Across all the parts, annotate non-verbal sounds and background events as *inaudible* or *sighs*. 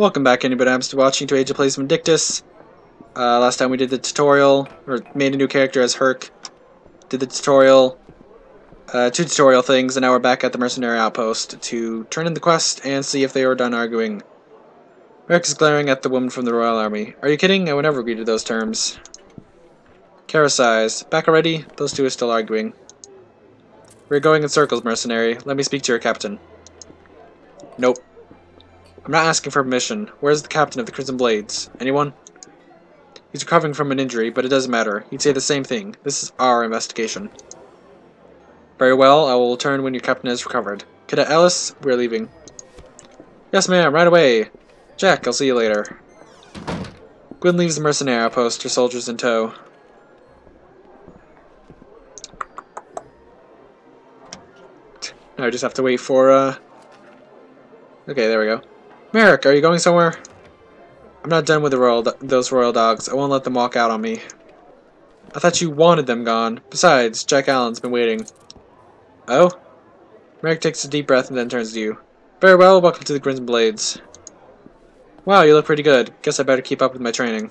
Welcome back, anybody I'm still watching to Age of Plays Vindictus. Uh, last time we did the tutorial, or made a new character as Hurk. Did the tutorial, uh, two tutorial things, and now we're back at the Mercenary Outpost to turn in the quest and see if they are done arguing. Hurk is glaring at the woman from the Royal Army. Are you kidding? I would never agree to those terms. Kara sighs. Back already? Those two are still arguing. We're going in circles, mercenary. Let me speak to your captain. Nope. I'm not asking for permission. Where's the captain of the Crimson Blades? Anyone? He's recovering from an injury, but it doesn't matter. He'd say the same thing. This is our investigation. Very well, I will return when your captain has recovered. Cadet Ellis, we're leaving. Yes, ma'am, right away. Jack, I'll see you later. Gwyn leaves the mercenary outpost, her soldiers in tow. Now I just have to wait for, uh... Okay, there we go. Merrick, are you going somewhere? I'm not done with the royal those royal dogs. I won't let them walk out on me. I thought you wanted them gone. Besides, Jack Allen's been waiting. Oh? Merrick takes a deep breath and then turns to you. Very well, welcome to the Crimson Blades. Wow, you look pretty good. Guess I better keep up with my training.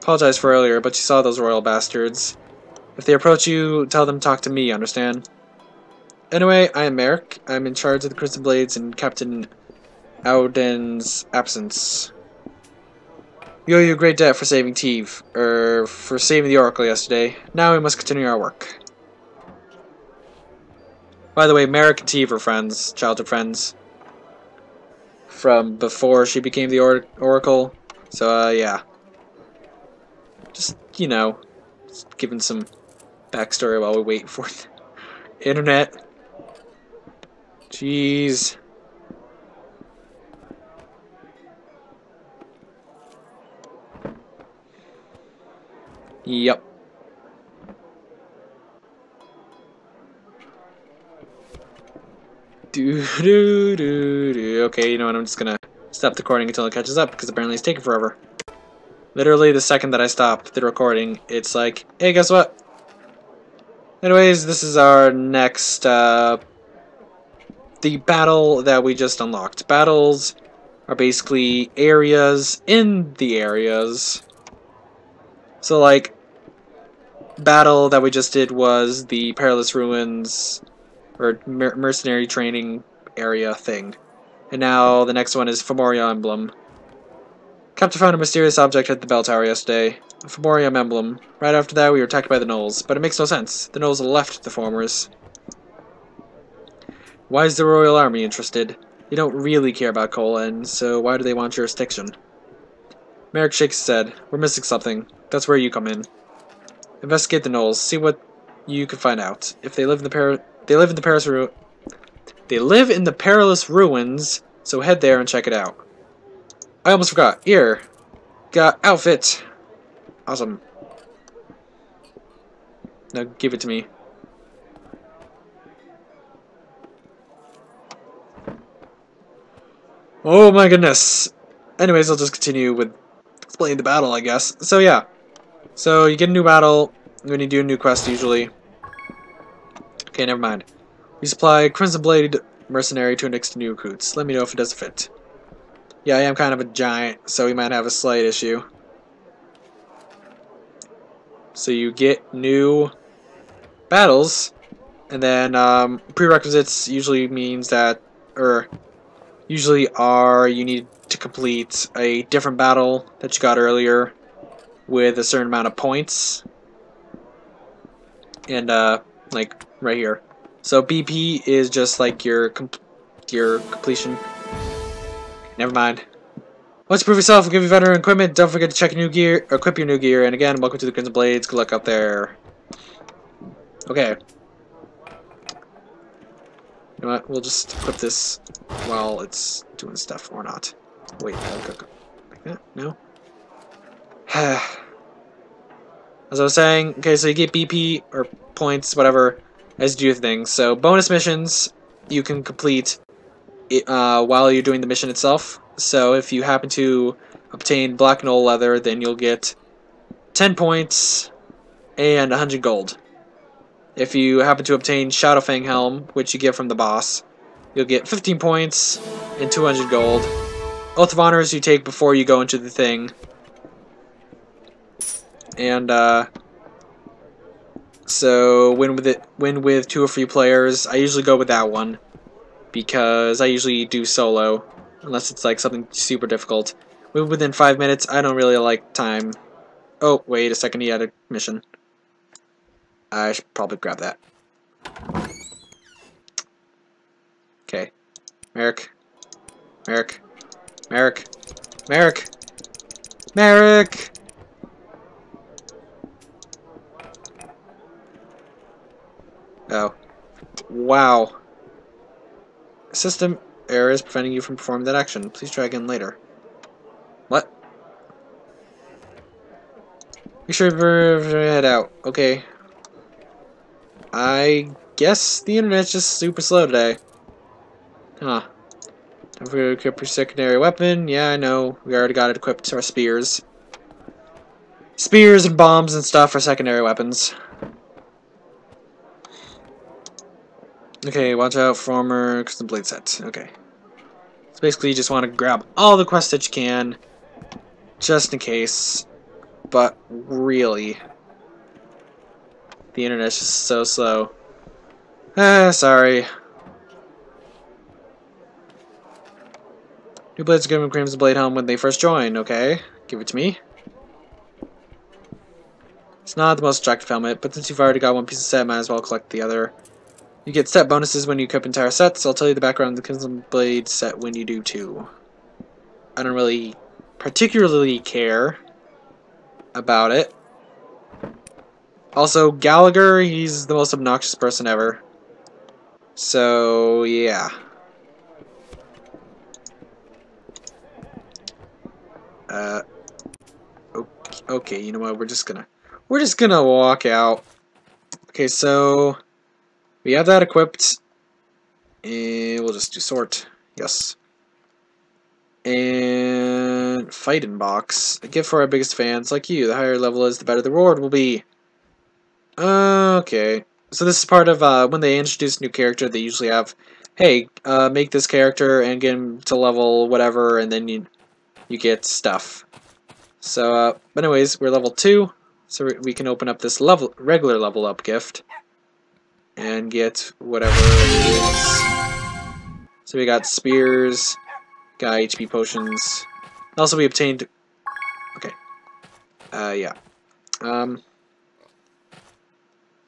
Apologize for earlier, but you saw those royal bastards. If they approach you, tell them to talk to me, understand? Anyway, I am Merrick. I'm in charge of the Crimson Blades and Captain Audin's absence. We owe you a great debt for saving Tieve, er, for saving the Oracle yesterday. Now we must continue our work. By the way, Merrick and Tieve are friends, childhood friends. From before she became the or Oracle. So, uh, yeah. Just, you know, just giving some backstory while we wait for *laughs* the internet. Jeez. Yep. Do do do do. Okay, you know what? I'm just gonna stop the recording until it catches up because apparently it's taking forever. Literally, the second that I stop the recording, it's like, hey, guess what? Anyways, this is our next, uh, the battle that we just unlocked. Battles are basically areas in the areas. So, like, battle that we just did was the Perilous Ruins or mer mercenary training area thing. And now the next one is Fomorian Emblem. Captain found a mysterious object at the bell tower yesterday. A Emblem. Right after that we were attacked by the Gnolls, but it makes no sense. The Gnolls left the Fomors. Why is the Royal Army interested? They don't really care about Colhen, so why do they want jurisdiction? Merrick shakes his head. We're missing something. That's where you come in. Investigate the Gnolls. See what you can find out. If they live in the per they live in the Paris they live in the perilous ruins, so head there and check it out. I almost forgot. Here, got outfit. Awesome. Now give it to me. Oh my goodness. Anyways, I'll just continue with explaining the battle, I guess. So yeah. So you get a new battle when you do a new quest usually. Okay, never mind. We supply Crimson Blade Mercenary to new recruits. Let me know if it doesn't fit. Yeah, I am kind of a giant, so we might have a slight issue. So you get new battles, and then um, prerequisites usually means that, or usually are you need to complete a different battle that you got earlier with a certain amount of points. And, uh, like, right here. So BP is just like your your completion. Never mind. Once you prove yourself, give you veteran equipment. Don't forget to check your new gear, equip your new gear. And again, welcome to the Crimson Blades. Good luck out there. Okay. You know what? We'll just equip this while it's doing stuff or not. Wait, like that? No? *sighs* As I was saying, okay, so you get BP, or points, whatever, as you do things. So bonus missions you can complete uh, while you're doing the mission itself. So if you happen to obtain Black Gnoll Leather, then you'll get 10 points and 100 gold. If you happen to obtain Shadowfang Helm, which you get from the boss, you'll get 15 points and 200 gold. Oath of Honors you take before you go into the thing. And, uh... So, win with it, win with two or three players. I usually go with that one. Because I usually do solo. Unless it's like something super difficult. Win within five minutes, I don't really like time. Oh, wait a second, he had a mission. I should probably grab that. Okay. Merrick. Merrick. Merrick. Merrick. Merrick! Oh. Wow. System error is preventing you from performing that action. Please try again later. What? Be sure to head out. Okay. I guess the internet's just super slow today. Huh. Don't forget to equip your secondary weapon. Yeah, I know. We already got it equipped to our spears. Spears and bombs and stuff are secondary weapons. Okay, watch out, former custom blade set. Okay. So basically you just want to grab all the quests that you can, just in case. But really, the internet's just so slow. Ah, sorry. New blades are given Crimson Blade Helm when they first join, okay? Give it to me. It's not the most attractive helmet, but since you've already got one piece of set, might as well collect the other. You get set bonuses when you equip entire sets. I'll tell you the background of the Crimson Blade set when you do too. I don't really particularly care about it. Also, Gallagher, he's the most obnoxious person ever. So, yeah. Uh, okay, you know what, we're just gonna, we're just gonna walk out. Okay, so, we have that equipped, and we'll just do sort, yes. And fighting box, a gift for our biggest fans like you. The higher level is, the better the reward will be. Okay, so this is part of uh, when they introduce new character. They usually have, hey, uh, make this character and get him to level whatever, and then you you get stuff. So, uh, anyways, we're level 2, so we can open up this level regular level up gift and get whatever it is. So we got spears, got HP potions. Also, we obtained... Okay. Uh, yeah. Um,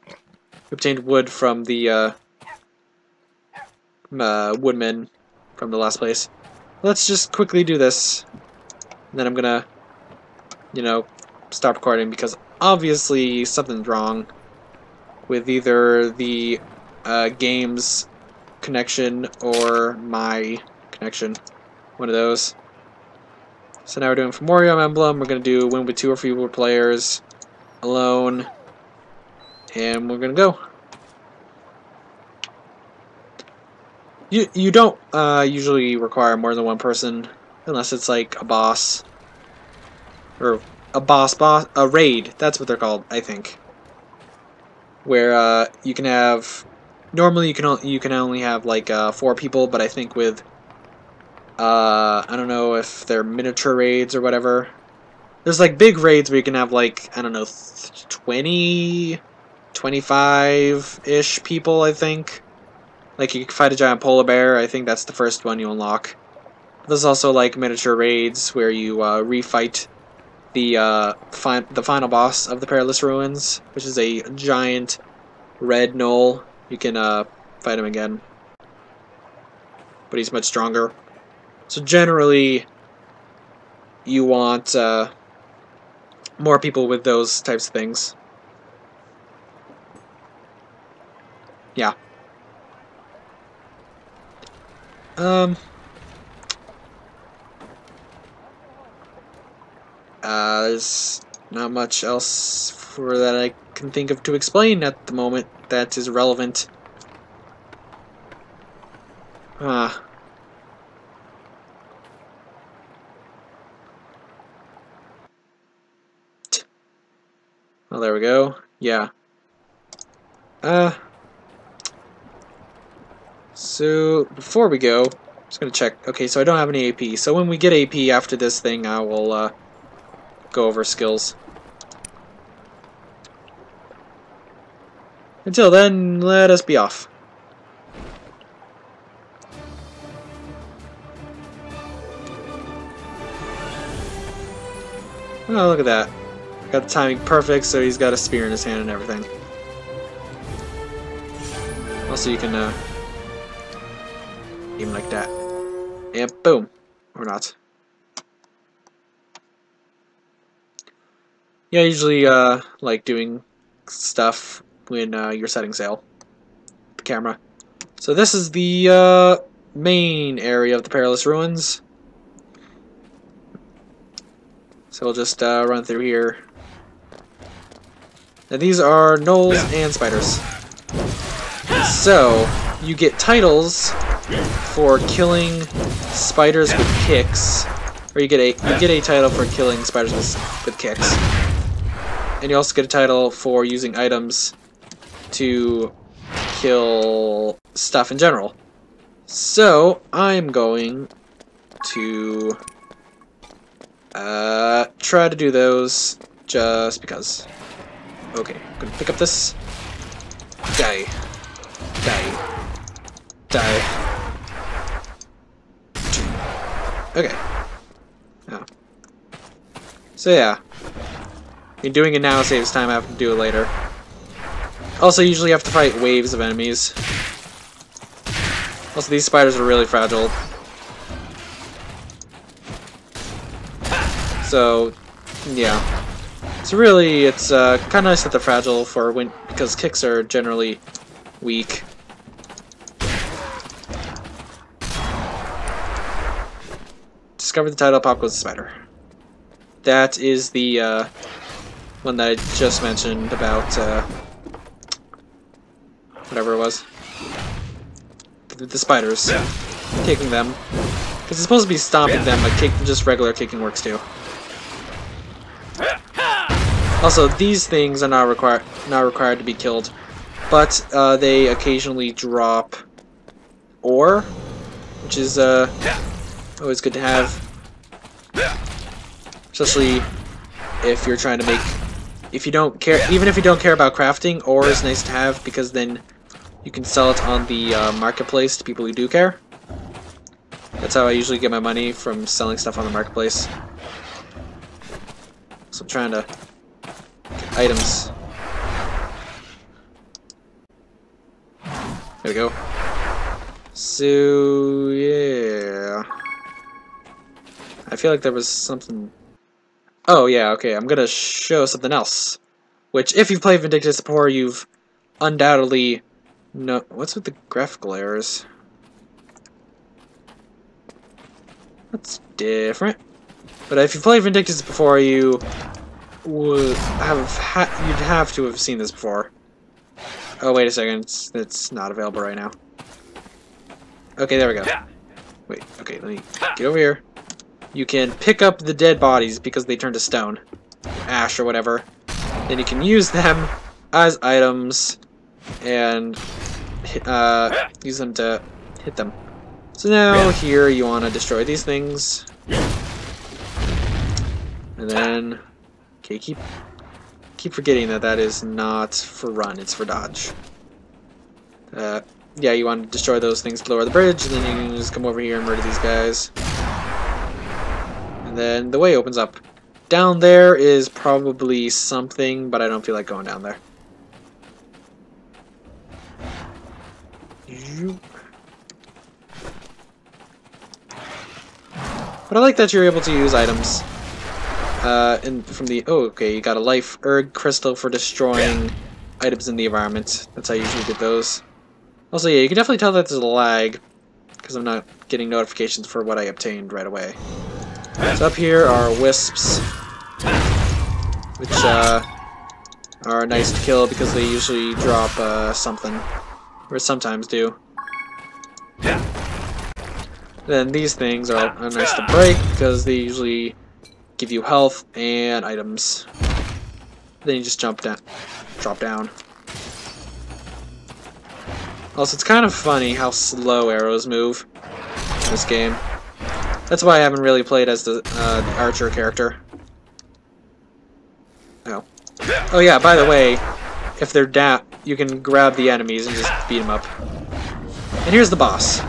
we obtained wood from the, uh, uh, woodman from the last place. Let's just quickly do this. And then I'm gonna, you know, stop recording because obviously something's wrong with either the uh, game's connection or my connection. One of those. So now we're doing Fomorian Emblem. We're going to do win with two or fewer players, alone, and we're going to go. You, you don't uh, usually require more than one person, unless it's like a boss. Or a boss boss, a raid, that's what they're called, I think where uh, you can have normally you can you can only have like uh, four people, but I think with uh, I don't know if they're miniature raids or whatever. There's like big raids where you can have like I don't know 20 25-ish people, I think. Like you can fight a giant polar bear, I think that's the first one you unlock. There's also like miniature raids where you uh, refight the uh, fi the final boss of the Perilous Ruins, which is a giant red gnoll. You can uh, fight him again, but he's much stronger. So generally, you want uh, more people with those types of things. Yeah. Um. There's not much else for that I can think of to explain at the moment that is relevant. Ah. Well, there we go. Yeah. Uh. So, before we go, I'm Just gonna check. Okay, so I don't have any AP. So when we get AP after this thing, I will uh, go over skills. Until then, let us be off. Oh, look at that. Got the timing perfect, so he's got a spear in his hand and everything. Also, you can uh, aim like that. And boom. Or not. Yeah, I usually uh, like doing stuff when uh, you're setting sail. The camera. So this is the uh, main area of the Perilous Ruins. So we'll just uh, run through here. And these are gnolls and spiders. So, you get titles for killing spiders with kicks, or you get a you get a title for killing spiders with, with kicks, and you also get a title for using items to kill stuff in general. So, I'm going to uh, try to do those just because. Okay, I'm gonna pick up this. Die. Die. Die. Okay. Oh. So yeah. In doing it now saves time, I have to do it later. Also, usually have to fight waves of enemies. Also, these spiders are really fragile. So, yeah. So really, it's uh, kind of nice that they're fragile for when because kicks are generally weak. Discover the title, pop goes the spider. That is the uh, one that I just mentioned about uh, whatever it was. The, the spiders. Kicking them. Because it's supposed to be stomping them, but kick, just regular kicking works too. Also, these things are not required not required to be killed, but uh, they occasionally drop ore, which is uh, always good to have, especially if you're trying to make. If you don't care, even if you don't care about crafting, ore is nice to have because then you can sell it on the uh, marketplace to people who do care. That's how I usually get my money from selling stuff on the marketplace. So I'm trying to get items. There we go. So, yeah. I feel like there was something... Oh, yeah, okay, I'm gonna show something else. Which, if you've played Vindictus before, you've undoubtedly... No, what's with the graphical errors? That's different. But if you've played Vindictus before, you would have ha you'd have to have seen this before. Oh, wait a second. It's, it's not available right now. Okay, there we go. Wait, okay, let me get over here. You can pick up the dead bodies because they turn to stone. Ash or whatever. Then you can use them as items and uh, use them to hit them. So now here you want to destroy these things. And then Okay, keep keep forgetting that that is not for run, it's for dodge. Uh, yeah, you want to destroy those things to lower the bridge, and then you can just come over here and murder these guys. Then the way opens up. Down there is probably something, but I don't feel like going down there. But I like that you're able to use items. Uh, and from the... Oh, okay, you got a life erg crystal for destroying items in the environment. That's how I usually get those. Also, yeah, you can definitely tell that there's a lag, because I'm not getting notifications for what I obtained right away. So up here are wisps, which uh, are nice to kill because they usually drop uh, something, or sometimes do. Then these things are, are nice to break because they usually give you health and items. Then you just jump down, drop down. Also, it's kind of funny how slow arrows move. In this game. That's why I haven't really played as the, uh, the archer character. Oh. Oh yeah, by the way, if they're down, you can grab the enemies and just beat them up. And here's the boss.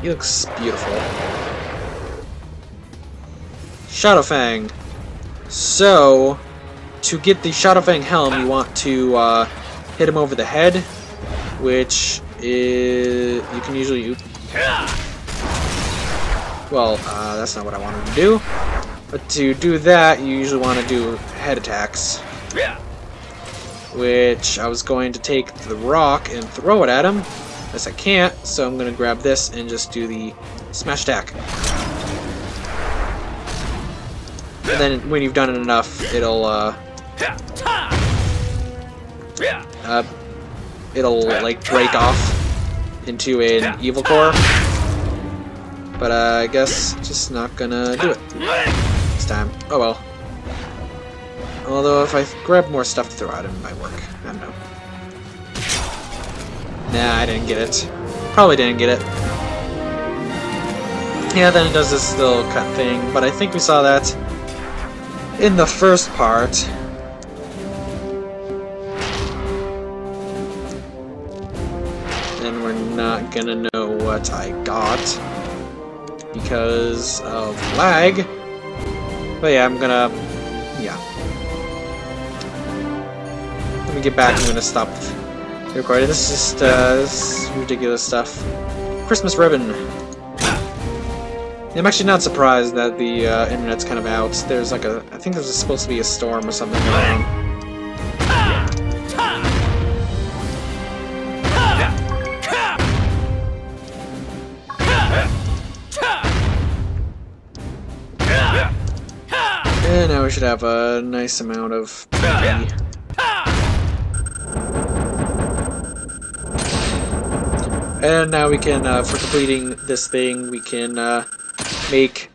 He looks beautiful. Shadowfang. So, to get the Shadowfang helm, you want to uh, hit him over the head, which is you can usually. Well, uh, that's not what I wanted to do. But to do that, you usually want to do head attacks. Which I was going to take the rock and throw it at him. Yes, I can't, so I'm going to grab this and just do the smash attack. And then when you've done it enough, it'll, uh... Uh, it'll, like, break off into an evil core. But, uh, I guess just not gonna do it this time. Oh well. Although, if I grab more stuff to throw at him, it might work. I don't know. Nah, I didn't get it. Probably didn't get it. Yeah, then it does this little cut thing, but I think we saw that in the first part. And we're not gonna know what I got because of lag. But yeah, I'm gonna... yeah. Let me get back, I'm gonna stop recording. This is just, uh, this ridiculous stuff. Christmas ribbon. I'm actually not surprised that the uh, internet's kind of out. There's like a, I think there's supposed to be a storm or something going And now we should have a nice amount of And now we can, uh, for completing this thing, we can uh, make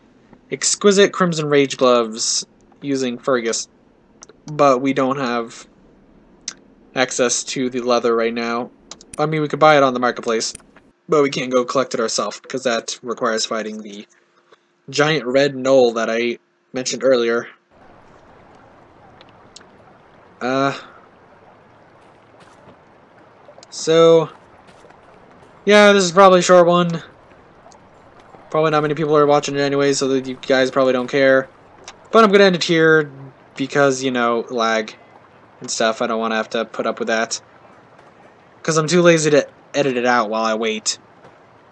exquisite Crimson Rage gloves using Fergus. But we don't have access to the leather right now. I mean, we could buy it on the marketplace, but we can't go collect it ourselves because that requires fighting the giant red gnoll that I mentioned earlier. Uh, so, yeah, this is probably a short one. Probably not many people are watching it anyway, so you guys probably don't care. But I'm going to end it here because, you know, lag and stuff. I don't want to have to put up with that. Because I'm too lazy to edit it out while I wait.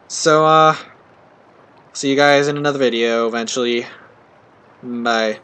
So, uh, see you guys in another video eventually. Bye.